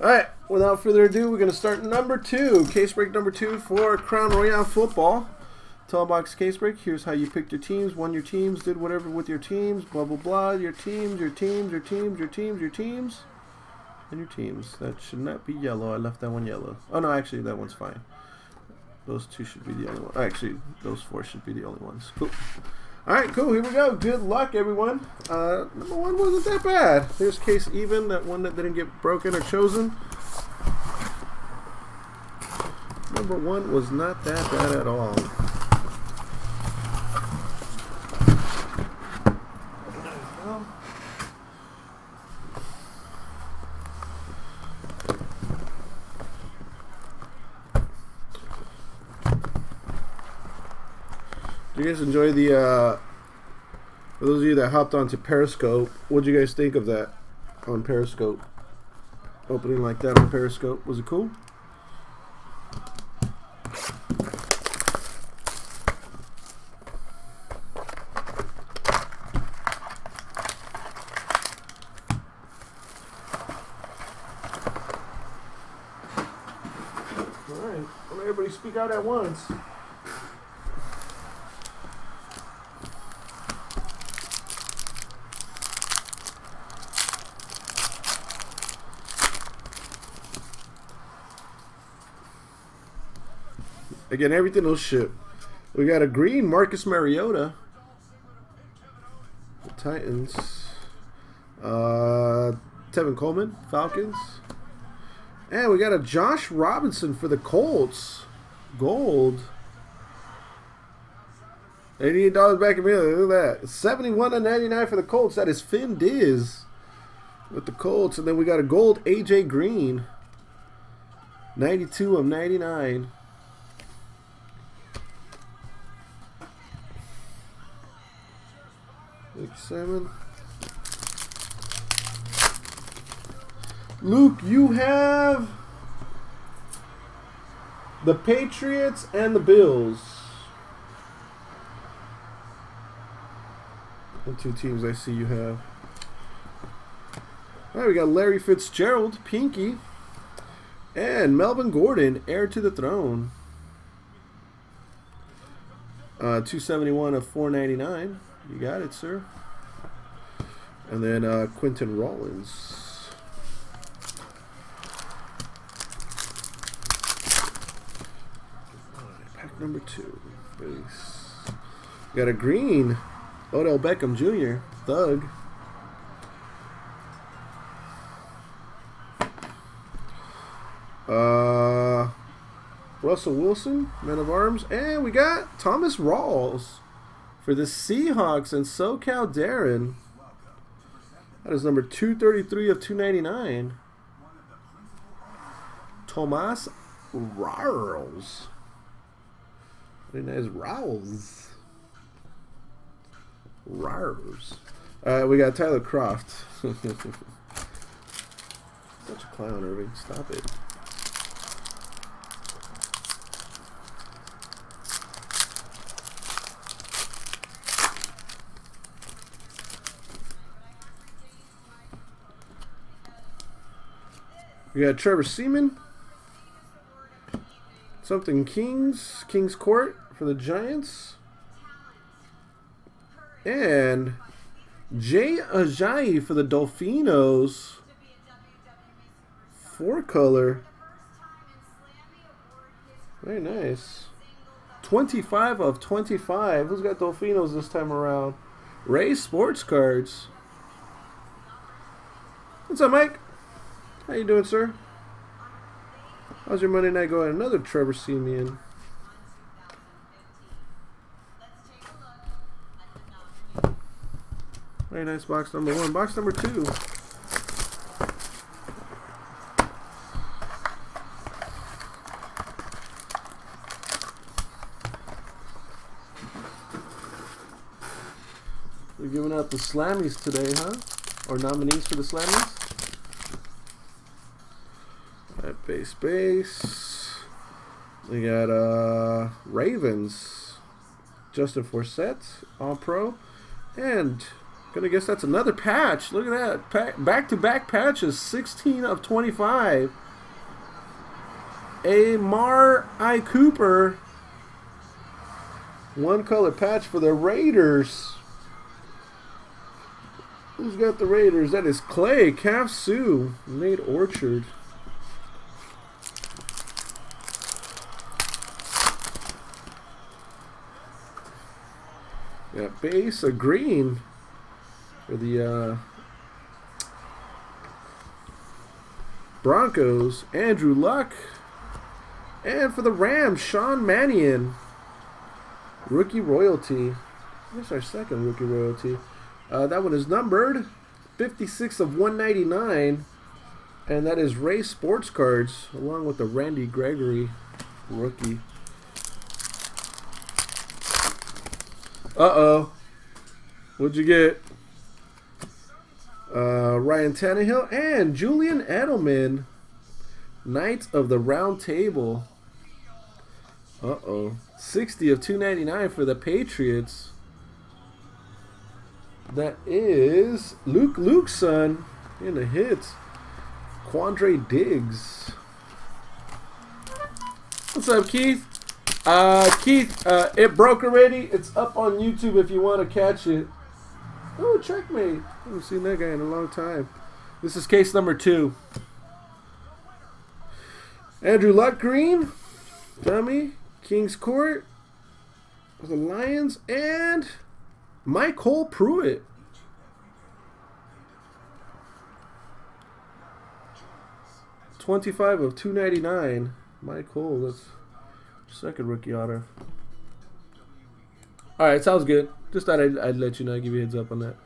All right, without further ado, we're going to start number two, case break number two for Crown Royale football. Tall box case break. Here's how you picked your teams, won your teams, did whatever with your teams, blah blah blah. Your teams, your teams, your teams, your teams, your teams, and your teams. That should not be yellow. I left that one yellow. Oh no, actually that one's fine. Those two should be the only one. Actually, those four should be the only ones. Cool. All right, cool. Here we go. Good luck, everyone. Uh, number one wasn't that bad. Here's case even. That one that didn't get broken or chosen. Number one was not that bad at all. You guys enjoy the, uh, for those of you that hopped onto Periscope, what do you guys think of that on Periscope? Opening like that on Periscope. Was it cool? Alright, well, everybody speak out at once. Again, everything will ship. We got a green Marcus Mariota. The Titans. Uh, Tevin Coleman, Falcons. And we got a Josh Robinson for the Colts. Gold. $88 back in me. Look at that. 71 to 99 for the Colts. That is Finn Diz with the Colts. And then we got a gold AJ Green. 92 of 99. Luke, you have the Patriots and the Bills. The two teams I see you have. All right, we got Larry Fitzgerald, Pinky, and Melvin Gordon, heir to the throne. Uh, 271 of 499. You got it, sir. And then uh, Quinten Rollins. pack number two. Base. We got a green. Odell Beckham Jr. Thug. Uh, Russell Wilson, Man of Arms. And we got Thomas Rawls for the Seahawks and SoCal Darren. That is number 233 of 299. Tomas Rawls. Very nice Rawls. Rawls. Uh, we got Tyler Kroft. Such a clown, Irving. Stop it. We got Trevor Seaman. Something Kings, Kings Court for the Giants. And Jay Ajayi for the Dolphinos. Four color. Very nice. 25 of 25. Who's got Dolphinos this time around? Ray Sports Cards. What's up, Mike? How you doing, sir? How's your Monday night going? Another Trevor Siemian. Very nice box number one. Box number two. They're giving out the Slammies today, huh? Or nominees for the Slammies? Base base. We got uh Ravens. Justin Forsett, All Pro. And Gonna guess that's another patch. Look at that. Back-to-back patches. 16 of 25. A Mar I Cooper. One color patch for the Raiders. Who's got the Raiders? That is Clay, Calf Sue, Nate Orchard. Yeah, base a green for the uh, Broncos, Andrew Luck. And for the Rams, Sean Mannion. Rookie royalty. That's our second rookie royalty. Uh, that one is numbered 56 of 199. And that is Ray Sports Cards, along with the Randy Gregory rookie. Uh-oh. What'd you get? Uh, Ryan Tannehill and Julian Edelman. Knights of the Round Table. Uh-oh. 60 of 299 for the Patriots. That is Luke Luke's son in the hits. Quandre Diggs. What's up, Keith? Uh, Keith, uh, it broke already. It's up on YouTube if you want to catch it. Oh, checkmate. I haven't seen that guy in a long time. This is case number two. Andrew Luck Green. Dummy. King's Court. The Lions. And MyCole Pruitt. Twenty-five of two ninety-nine. Mike MyCole. That's second rookie auto. All right, sounds good. Just thought I'd, I'd let you know, give you a heads up on that.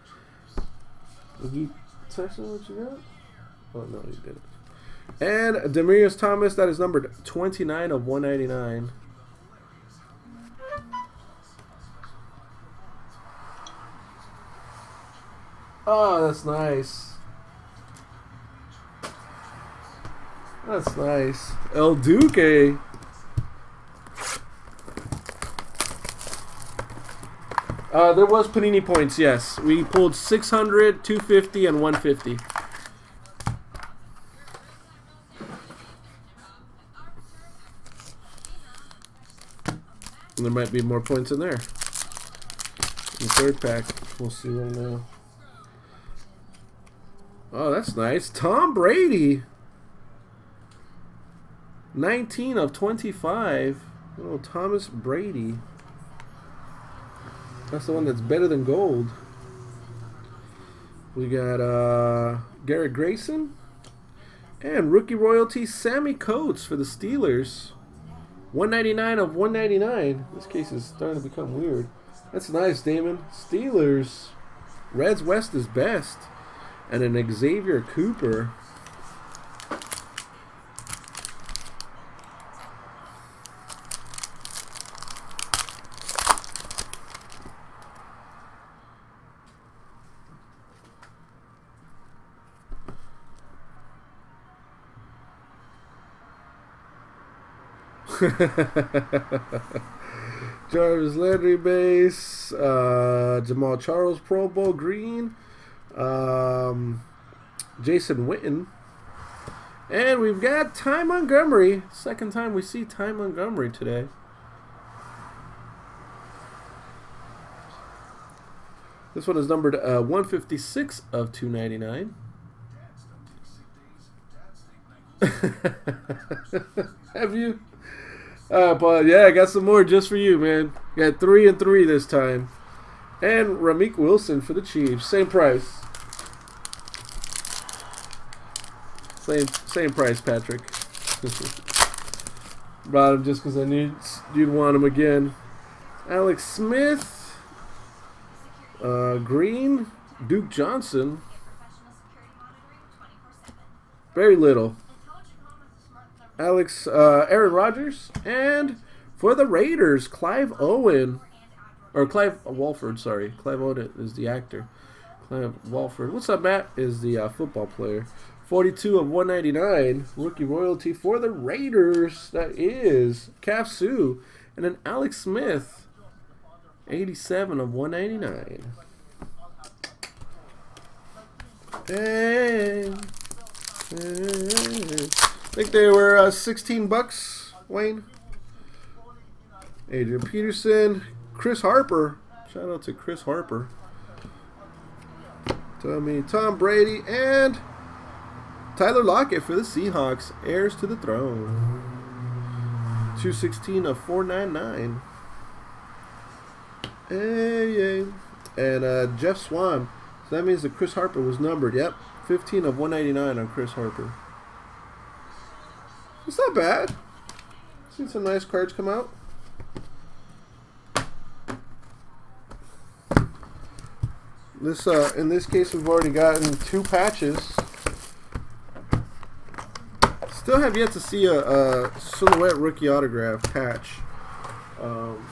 Did you text me what you got? Oh no, you didn't. And Demaryius Thomas, that is numbered 29 of 199. Oh, that's nice. That's nice. El Duque. Uh, there was Panini points, yes. We pulled 600, 250, and 150. And there might be more points in there. In the third pack. We'll see right now. Oh, that's nice. Tom Brady. 19 of 25. Oh, Thomas Brady. That's the one that's better than gold. We got uh, Garrett Grayson. And rookie royalty Sammy Coates for the Steelers. 199 of 199. This case is starting to become weird. That's nice, Damon. Steelers. Reds West is best and an Xavier Cooper. Jarvis Landry base, uh, Jamaal Charles Pro Bowl green, um, Jason Witten. And we've got Ty Montgomery. Second time we see Ty Montgomery today. This one is numbered uh, 156 of 299. Have you? Uh, but yeah, I got some more just for you, man. Got three and three this time. And Ramik Wilson for the Chiefs. Same price. Same same price, Patrick. Brought him just because I knew you'd want him again. Alex Smith. Uh, Green. Duke Johnson. Very little. Alex, uh, Aaron Rodgers. And for the Raiders, Clive Owen. Or Clive Walford, sorry. Clive Owen is the actor. Clive Walford. What's up, Matt? Is the uh, football player. 42 of 199. Rookie royalty for the Raiders. That is Calf Sue. And then Alex Smith. 87 of 199. Hey. Hey. I think they were uh, 16 bucks, Wayne. Adrian Peterson, Chris Harper. Shout out to Chris Harper. Tommy, Tom Brady, and Tyler Lockett for the Seahawks. Heirs to the throne. 216 of 499. Hey. And uh, Jeff Swan. So that means that Chris Harper was numbered. Yep. 15 of 199 on Chris Harper. It's not bad. Seen some nice cards come out. This uh, in this case, we've already gotten two patches. Still have yet to see a, a silhouette rookie autograph patch. Um,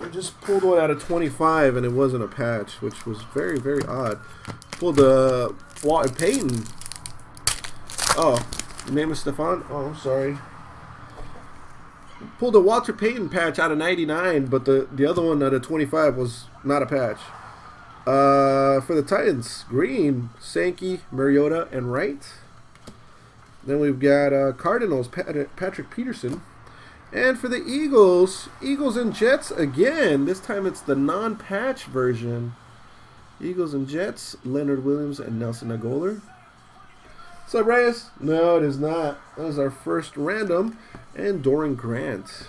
I just pulled one out of 25 and it wasn't a patch, which was very, very odd. Pulled a uh, Walter Payton. Oh, name is Stefan? Oh, sorry. Pulled a Walter Payton patch out of 99, but the, the other one out of 25 was not a patch. Uh, for the Titans, Green, Sankey, Mariota, and Wright. Then we've got uh, Cardinals, Pat Patrick Peterson. And for the Eagles, Eagles and Jets again. This time it's the non-patch version. Eagles and Jets, Leonard Williams and Nelson Agholor. What's Reyes? No, it is not. That is our first random. And Doran Grant.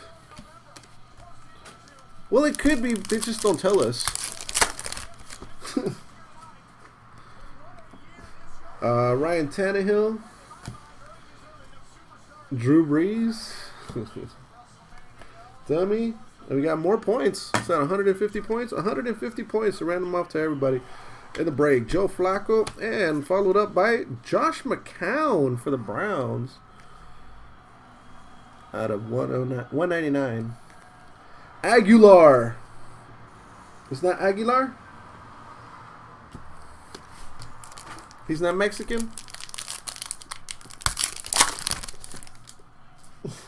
Well, it could be. They just don't tell us. uh, Ryan Tannehill. Drew Brees. Dummy. And we got more points. It's at 150 points. 150 points to random off to everybody in the break. Joe Flacco and followed up by Josh McCown for the Browns. Out of 199. Aguilar. It's not Aguilar? He's not Mexican?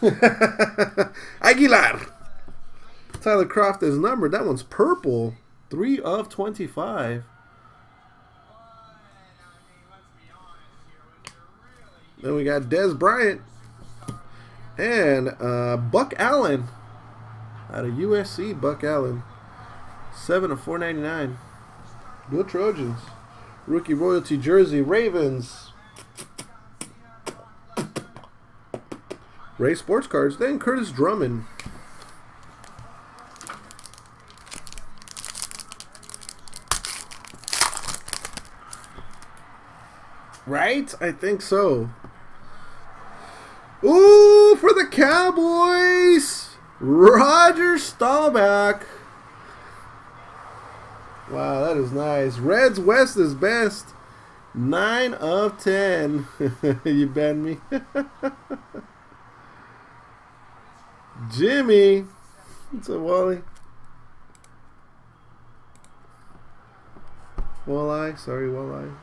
Aguilar. Tyler Kroft is numbered. That one's purple. 3 of 25. Then we got Dez Bryant. And uh, Buck Allen. Out of USC, Buck Allen. 7 of 499. Good Trojans. Rookie royalty jersey, Ravens. Ray Sports Cards. Then Kurtis Drummond. Right? I think so. Ooh, for the Cowboys! Roger Staubach. Wow, that is nice. Reds West is best. 9 of 10. you bend me. Jimmy. What's up, Wally? Walleye. Sorry, Walleye.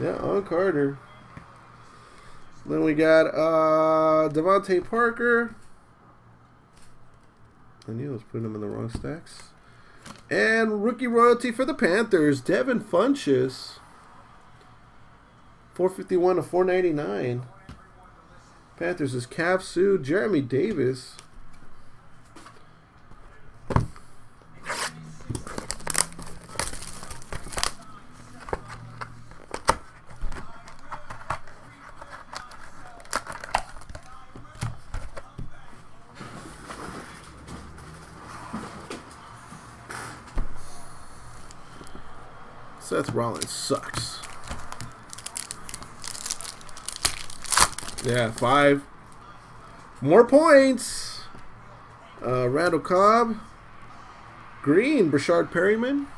Yeah, on Carter. Then we got uh, DeVante Parker. I knew I was putting them in the wrong stacks. And rookie royalty for the Panthers, Devin Funchess. 451 to 499. Panthers is Cav Sue, Jeremy Davis. Rollins sucks. Yeah, five. More points. Uh, Randall Cobb. Green, Breshad Perryman.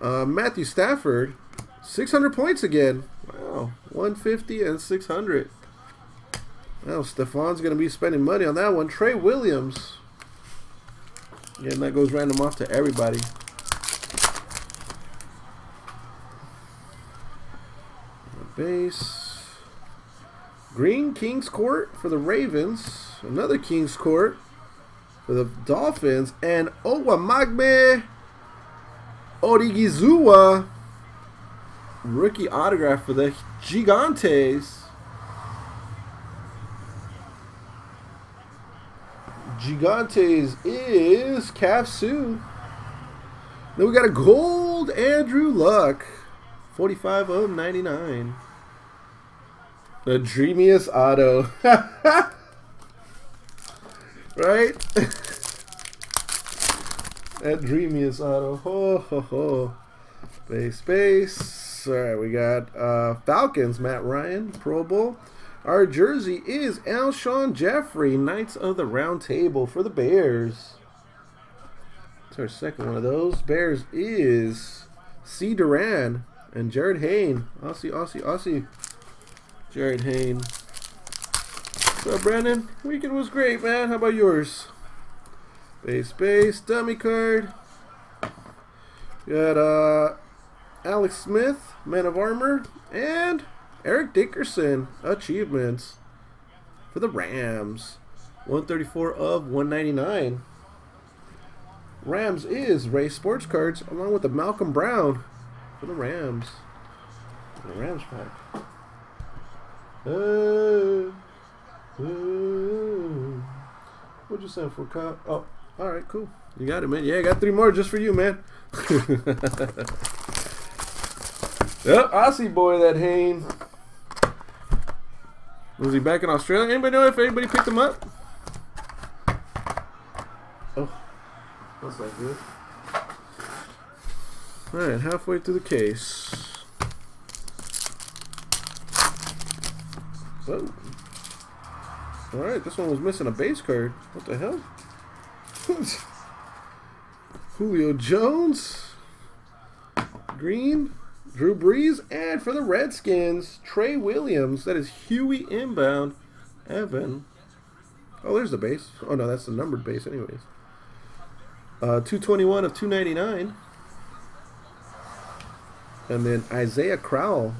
Uh, Matthew Stafford. 600 points again. Wow. 150 and 600. Well, Stefan's going to be spending money on that one. Trey Williams. Yeah, and that goes random off to everybody. Base. Green King's Court for the Ravens. Another King's Court for the Dolphins. And Owamagbe Origizua. Rookie autograph for the Gigantes. Gigantes is Kafsu. Then we got a gold Andrew Luck. 45 of 99. The dreamiest auto. right? that dreamiest auto. Ho, ho, ho. Base, base. All right, we got uh, Falcons, Matt Ryan, Pro Bowl. Our jersey is Alshon Jeffery, Knights of the Round Table for the Bears. It's our second one of those. Bears is C. Duran and Jarryd Hayne. Aussie, Aussie, Aussie. Jarryd Hayne. What's up, Brandon? Weekend was great, man. How about yours? Base, base, dummy card. Got uh, Alex Smith, Man of Armor, and Eric Dickerson, achievements for the Rams. 134 of 199. Rams is Ray Sports Cards along with the Malcolm Brown for the Rams. For The Rams pack. Uh, what'd you send for? Kyle? Oh, all right, cool. You got it, man. Yeah, I got three more just for you, man. yep, Aussie boy, that Hayne. Was he back in Australia? Anybody know if anybody picked him up? Oh, that's not good. Alright, halfway through the case. Whoa. Alright, this one was missing a base card. What the hell? Julio Jones. Green. Drew Brees. And for the Redskins, Trey Williams. That is Huey inbound. Evan. Oh, there's the base. Oh, no, that's the numbered base anyways. Uh, 221 of 299. And then Isaiah Crowell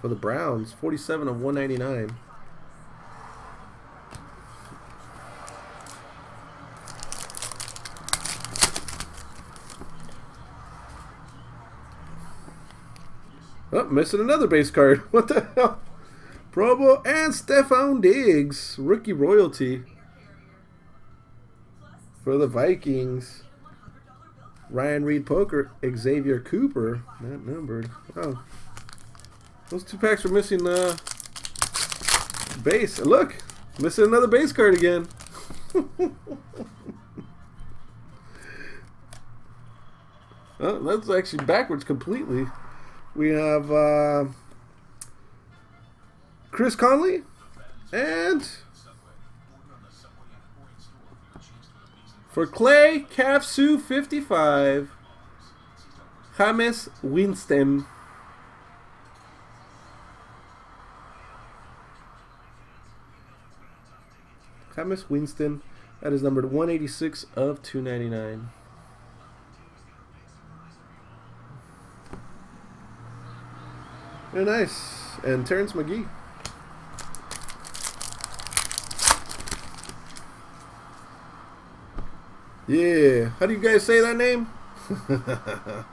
for the Browns, 47 of 199. Oh, missing another base card. What the hell? Probo and Stefon Diggs, rookie royalty for the Vikings. Ryan Reed Poker, Xavier Cooper, not numbered. Oh, those two packs were missing uh, base. Look, missing another base card again. oh, that's actually backwards completely. We have uh, Chris Conley and for Clay Kafsu 55 James Winston. James Winston. That is numbered 186 of 299. Very nice. And Terrence McGee. Yeah. How do you guys say that name?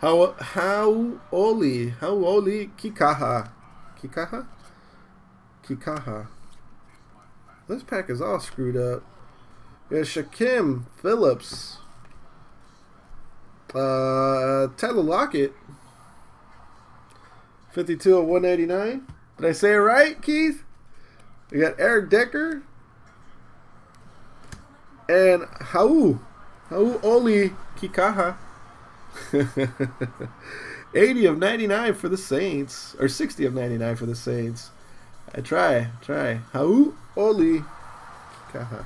how how Oli how Oli Kikaha Kikaha Kikaha. This pack is all screwed up. Yeah, Shaquem Phillips. Uh, Tyler Lockett. 52 of 189. Did I say it right, Keith? We got Eric Decker. And Hau. Hau Oli Kikaha. 80 of 99 for the Saints. Or 60 of 99 for the Saints. I try, try. Hau Oli Kikaha.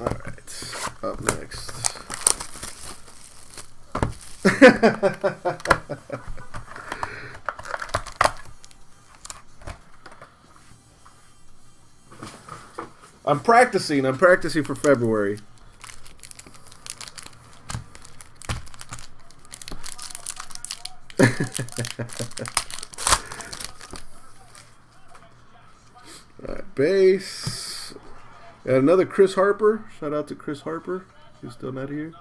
Alright, up next. I'm practicing. I'm practicing for February. All right, base. And another Chris Harper. Shout out to Chris Harper. He's still not here.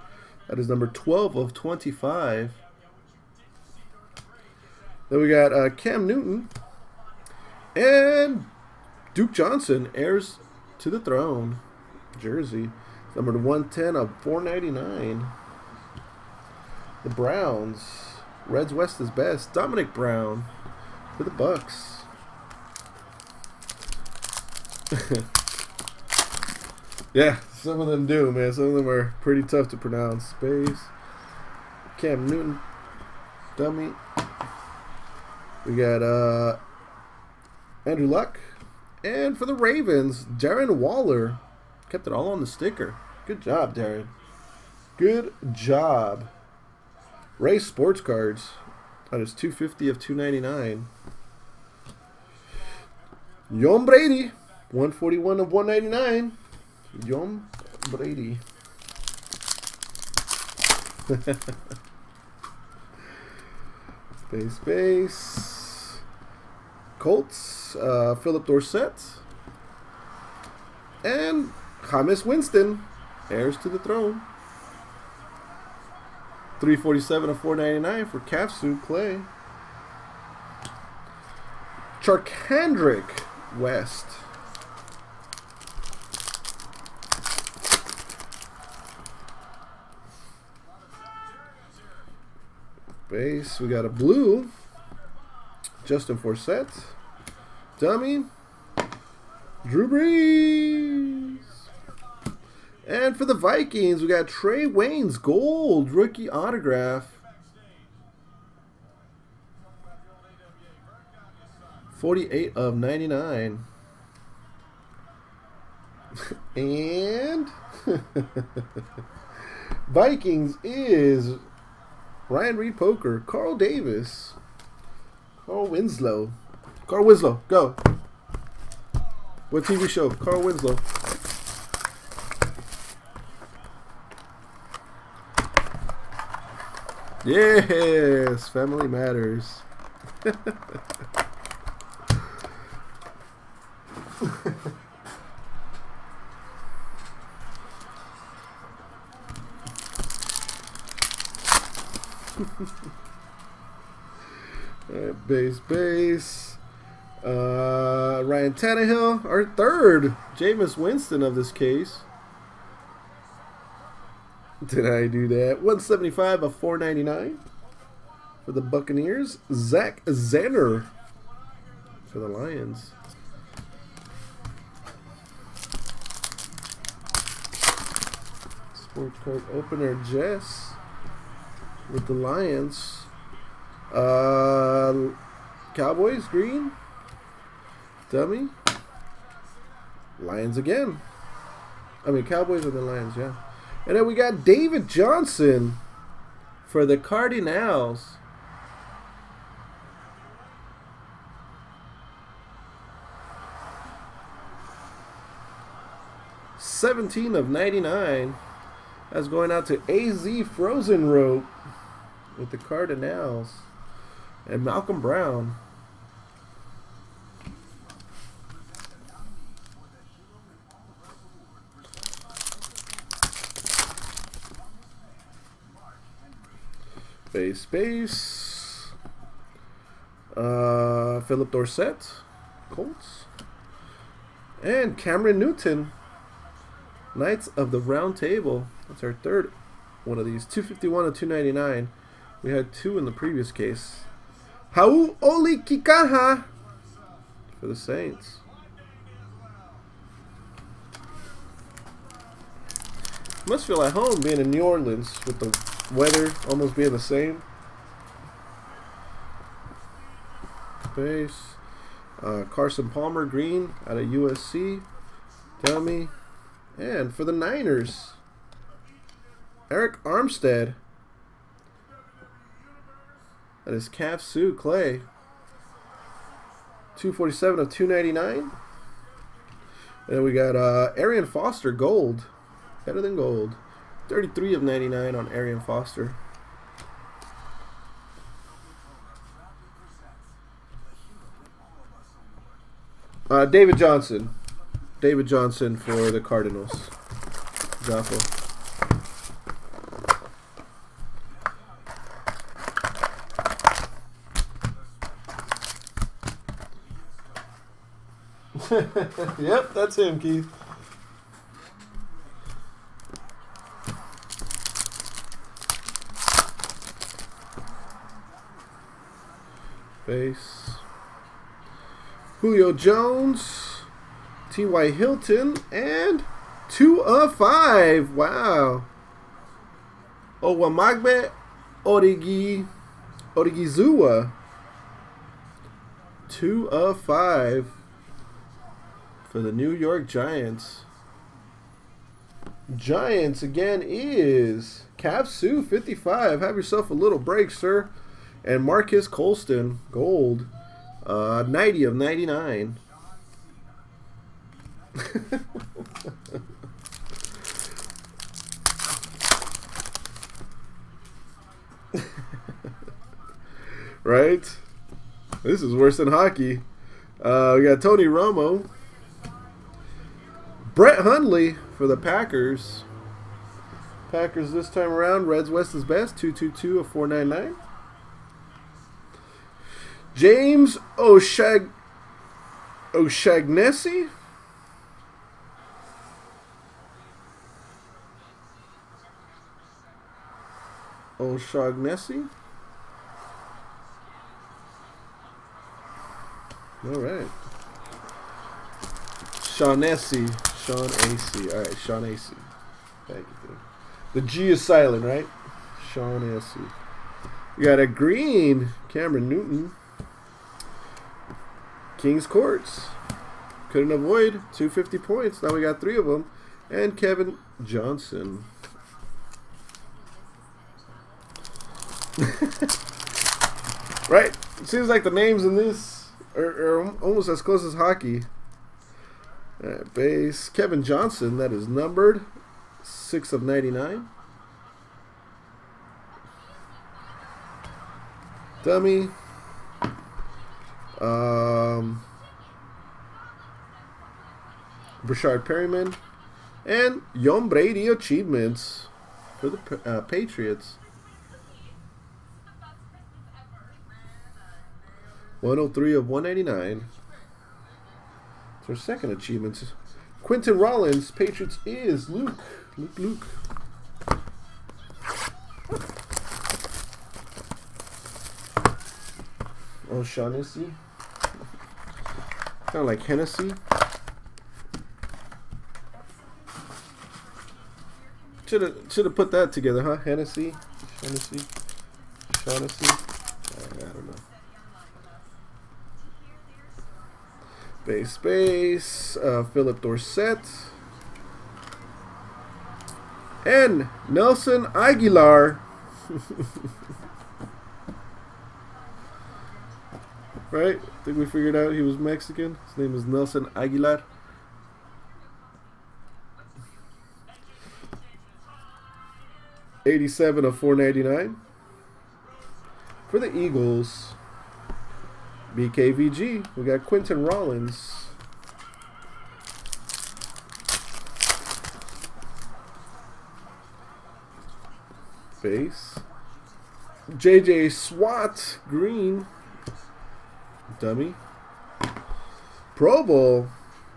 That is number 12 of 25. Then we got uh, Cam Newton. And Duke Johnson, heirs to the throne. Jersey. Number 110 of 499. The Browns. Reds West is best. Dominic Brown for the Bucks. yeah, some of them do, man. Some of them are pretty tough to pronounce. Space. Cam Newton. Dummy. We got uh Andrew Luck. And for the Ravens, Darren Waller. Kept it all on the sticker. Good job, Darren. Good job. Ray Sports Cards. That is 250 of 299. Yom Brady. 141 of 199. Yom Brady. base, base. Colts. Uh, Phillip Dorsett. And Jameis Winston. Heirs to the throne. 347 of 499 for Kafsu Clay. Charcandrick West. Base, we got a blue. Justin Forsett. Dummy. Drew Brees. And for the Vikings, we got Trae Waynes gold rookie autograph. 48 of 99. and Vikings is Ryan Reed Poker, Carl Davis, Carl Winslow. Carl Winslow, go. What TV show? Carl Winslow. Yes, family matters. Alright, base, base. Uh, Ryan Tannehill, our third Jameis Winston of this case. Did I do that? 175 of 499 for the Buccaneers. Zach Zenner for the Lions. Sports card opener Jess with the Lions. Uh, Cowboys green. Dummy. Lions again. I mean Cowboys and the Lions, yeah. And then we got David Johnson for the Cardinals. Seventeen of ninety-nine. That's going out to AZ Frozen Rope with the Cardinals and Malcolm Brown. Base, base. Uh, Phillip Dorsett, Colts. And Cameron Newton, Knights of the Round Table. That's our third one of these. 251 and 299. We had two in the previous case. Hau Oli Kikaha for the Saints. Must feel at home being in New Orleans with the weather almost being the same. Base. Uh, Carson Palmer green out of USC. Dummy. And for the Niners, Arik Armstead. That is Calf Sue Clay. 247 of 299. And we got uh, Arian Foster Gold. Better than gold. 33 of 99 on Arian Foster. Uh, David Johnson. David Johnson for the Cardinals. Jaffo. yep, that's him, Keith. Base. Julio Jones, T.Y. Hilton, and two of five. Wow. Owamagbe Origi Odigizua. Two of five for the New York Giants. Giants again is Capsu 55. Have yourself a little break, sir. And Marques Colston, gold, uh, 90 of 99. right? This is worse than hockey. Uh, we got Tony Romo. Brett Hundley for the Packers. Packers this time around. Reds West is best. 222 of 499. James Oshag O'Shaughnessy. O'Shaughnessy. All right. Shaughnessy. Sean AC. All right, Sean AC. Thank you. The G is silent, right? Sean AC. We got a green Cameron Newton. King's Courts. Couldn't avoid 250 points. Now we got three of them. And Kevin Johnson. right? It seems like the names in this are, are almost as close as hockey. Right, base. Kevin Johnson, that is numbered. 6 of 99. Dummy. Um, Breshad Perryman. And Yon Brady achievements for the uh, Patriots. 103 of 189. Our second achievement. Quinten Rollins, Patriots is Luke. Luke, Luke. Oh, O'Shaughnessy. Kind of like Hennessy. Should have should have put that together, huh? Hennessy, Hennessy, Shaughnessy. Base base. Uh, Phillip Dorsett. And Nelson Aguilar. right? I think we figured out he was Mexican. His name is Nelson Aguilar. Eighty-seven of four ninety-nine for the Eagles. BKVG. We got Quinten Rollins. Base. JJ Swat Green. Dummy. Pro Bowl.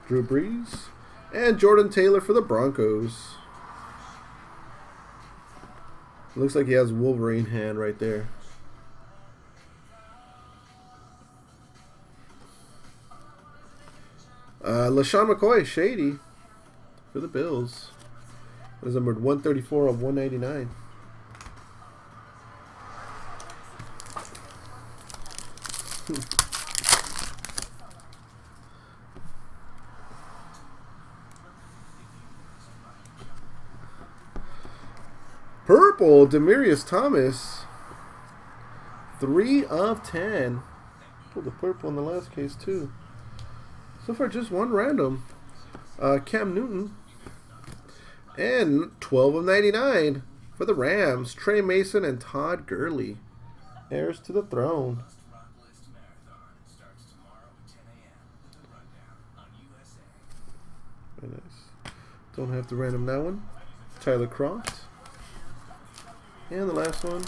Drew Brees. And Jordan Taylor for the Broncos. Looks like he has Wolverine hand right there. Uh, LeSean McCoy, Shady, for the Bills. That is numbered 134 of 189. Purple, Demaryius Thomas. 3 of 10. Pulled the purple in the last case, too. So far, just one random. Uh, Cam Newton. And 12 of 99 for the Rams. Tre Mason and Todd Gurley. Heirs to the throne. Very nice. Don't have to random that one. Tyler Kroft. And the last one.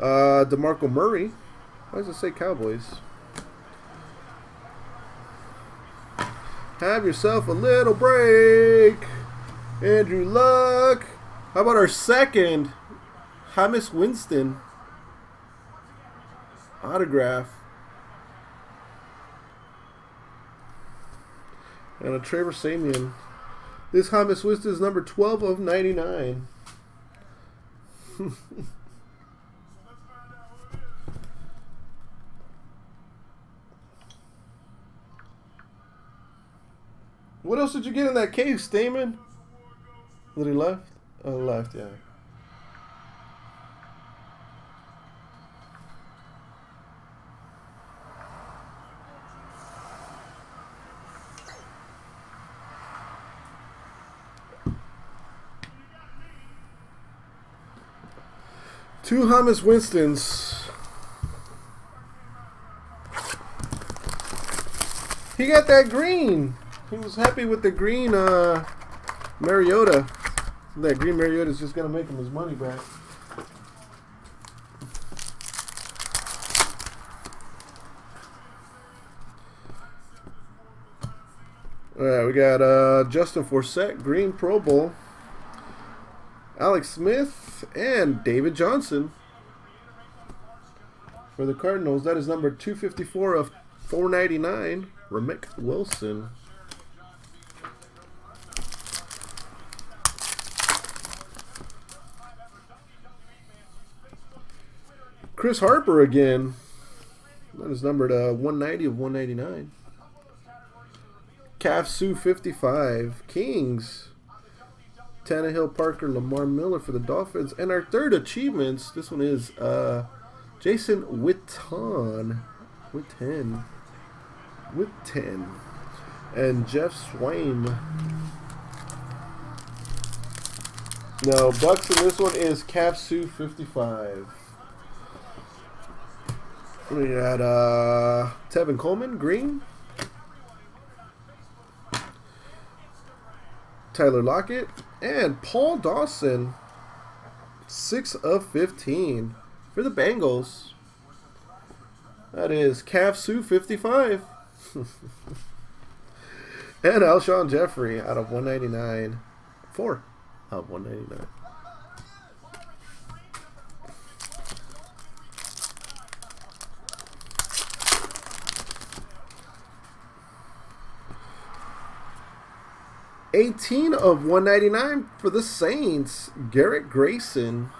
Uh, DeMarco Murray. Why does it say Cowboys? Have yourself a little break. Andrew Luck. How about our second? Jameis Winston. Autograph. And a Trevor Siemian. This Jameis Winston is number 12 of 99. What else did you get in that case, Damon? That he left? Oh, left, yeah. Two Jameis Winstons. He got that green. He was happy with the green uh, Mariota. That green Mariota is just going to make him his money back. All right, we got uh, Justin Forsett, Green Pro Bowl. Alex Smith and David Johnson for the Cardinals. That is number 254 of 499. Ramik Wilson. Chris Harper again. That is numbered uh, 190 of 199. Calf Sue 55. Kings. Tannehill, Parker, Lamar Miller for the Dolphins. And our third achievements, this one is uh, Jason Witton. Witten. Witten. And Jeff Swain. No, Bucks in this one is Calf Sue 55. We got uh, Tevin Coleman, green. Tyler Lockett and Paul Dawson, 6 of 15 for the Bengals. That is Calf Sue 55. and Alshon Jeffery out of 199. 4 out of 199. 18 of 199 for the Saints. Garrett Grayson.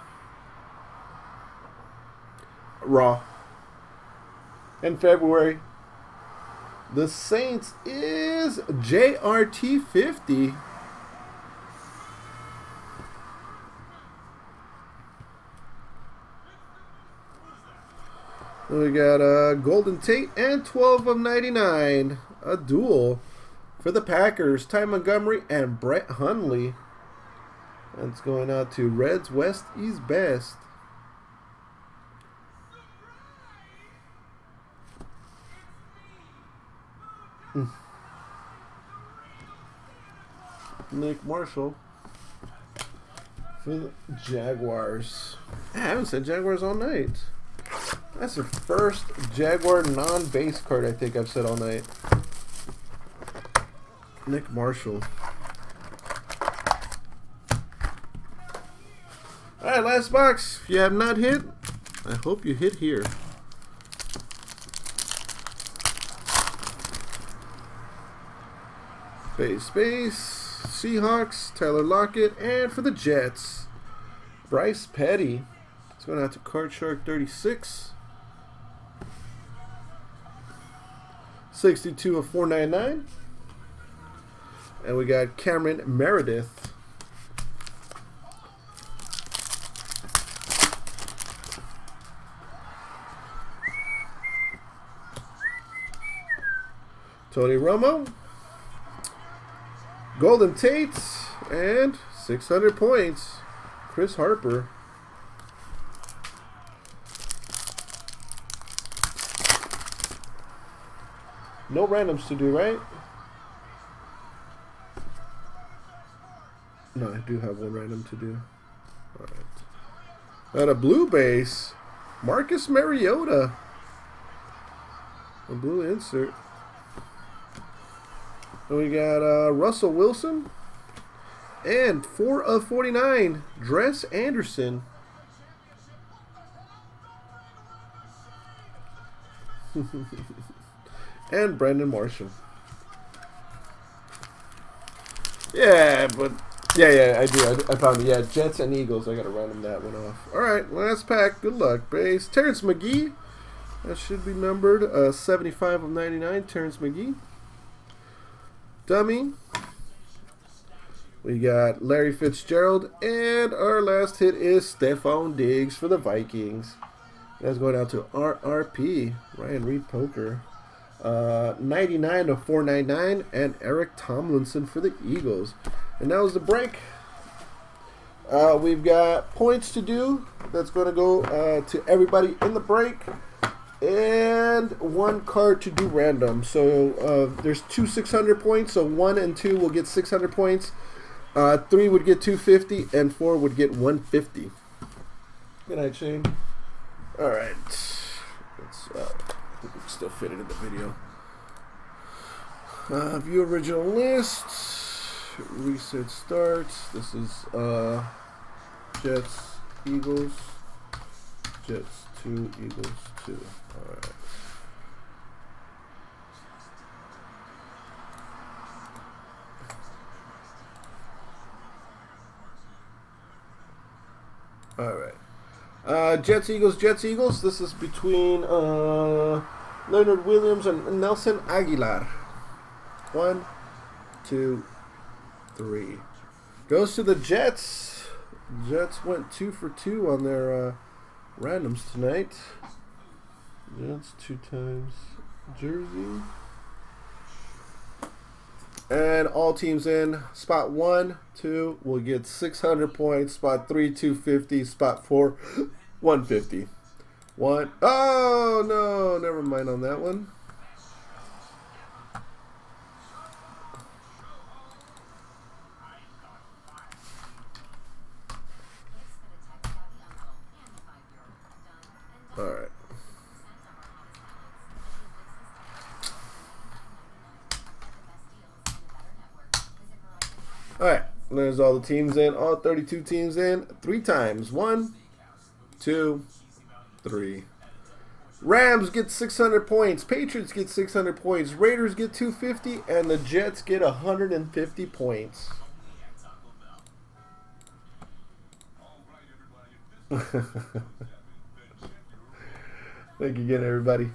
Raw. In February. The Saints is JRT50. We got uh, Golden Tate and 12 of 99. A duel for the Packers, Ty Montgomery and Brett Hundley. That's going out to Reds West East Best. Hmm. Nick Marshall for the Jaguars. I haven't said Jaguars all night. That's the first Jaguar non-base card I think I've said all night. Nick Marshall. Alright, last box. If you have not hit, I hope you hit here. Space, Space, Seahawks, Tyler Lockett, and for the Jets, Bryce Petty. It's going out to Card Shark 36. 62 of 499. And we got Cameron Meredith. Tony Romo, Golden Tate, and 600 points, Chris Harper. No randoms to do, right? No, I do have one random to do. Alright. Got a blue base. Marcus Mariota. A blue insert. And we got uh, Russell Wilson. And 4 of 49, Dres Anderson. and Brandon Marshall. Yeah, but yeah, yeah, I do. I, I, found it. Yeah, Jets and Eagles. I got to random that one off. All right, last pack. Good luck, base. Terrence McGee. That should be numbered uh, 75 of 99. Terrence McGee. Dummy. We got Larry Fitzgerald. And our last hit is Stefon Diggs for the Vikings. That's going out to RRP. Ryan Reed Poker. Uh, 99 of 499. And Eric Tomlinson for the Eagles. And that was the break. Uh, we've got points to do. That's going to go uh, to everybody in the break. And one card to do random. So uh, there's two 600 points. So one and two will get 600 points. Uh, three would get 250. And four would get 150. Good night, Shane. All right. Let's, uh, we can still fit it in the video. Uh, view original list reset starts. This is uh, Jets, Eagles, Jets 2, Eagles 2. Alright. Alright. Uh, Jets, Eagles, Jets, Eagles. This is between uh, Leonard Williams and Nelson Agholor. One, two, three. Goes to the Jets. Jets went two for two on their uh, randoms tonight. Jets two times jersey. And all teams in. Spot one, two will get 600 points. Spot three, 250. Spot four, 150. One. Oh, no. Never mind on that one. All the teams in, all 32 teams in, three times. One, two, three. Rams get 600 points, Patriots get 600 points, Raiders get 250, and the Jets get 150 points. Thank you again, everybody.